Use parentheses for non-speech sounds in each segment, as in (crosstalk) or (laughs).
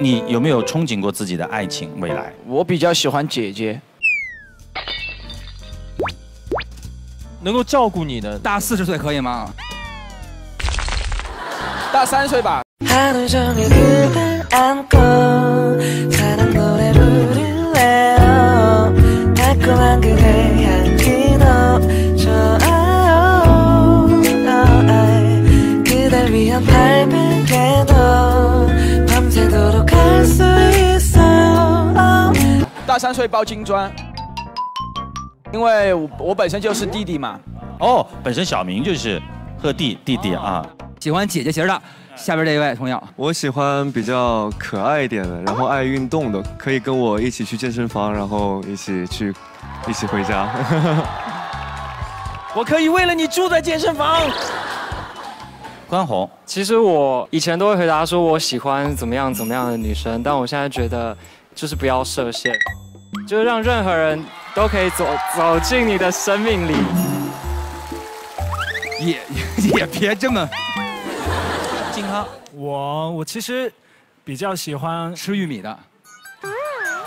你有没有憧憬过自己的爱情未来？我比较喜欢姐姐，能够照顾你的，大四十岁可以吗？大三岁吧。大三岁包金砖，因为我我本身就是弟弟嘛。哦，本身小名就是贺弟弟弟啊。喜欢姐姐型的，下边这一位同样。我喜欢比较可爱一点的，然后爱运动的，可以跟我一起去健身房，然后一起去，一起回家。(laughs) 我可以为了你住在健身房。关红，其实我以前都会回答说我喜欢怎么样怎么样的女生，但我现在觉得就是不要设限，就是让任何人都可以走走进你的生命里。也也别这么。(laughs) 健康，我我其实比较喜欢吃玉米的，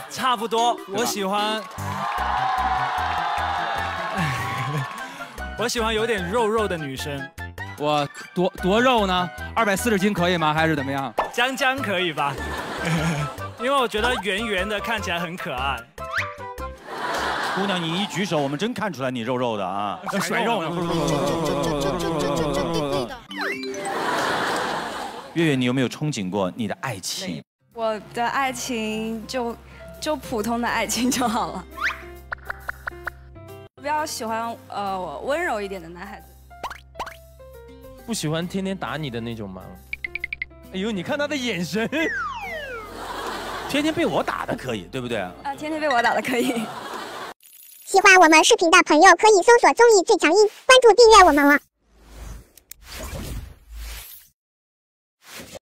差不多，我喜欢，(laughs) 我喜欢有点肉肉的女生，我多多肉呢？二百四十斤可以吗？还是怎么样？江江可以吧？(laughs) 因为我觉得圆圆的看起来很可爱。姑娘，你一举手，我们真看出来你肉肉的啊，(laughs) 甩肉呢。(laughs) (laughs) 月月，你有没有憧憬过你的爱情？我的爱情就就普通的爱情就好了。我比较喜欢呃我温柔一点的男孩子。不喜欢天天打你的那种吗？哎呦，你看他的眼神，天天被我打的可以，对不对？啊，天天被我打的可以。喜欢我们视频的朋友可以搜索“综艺最强音”，关注订阅我们哦。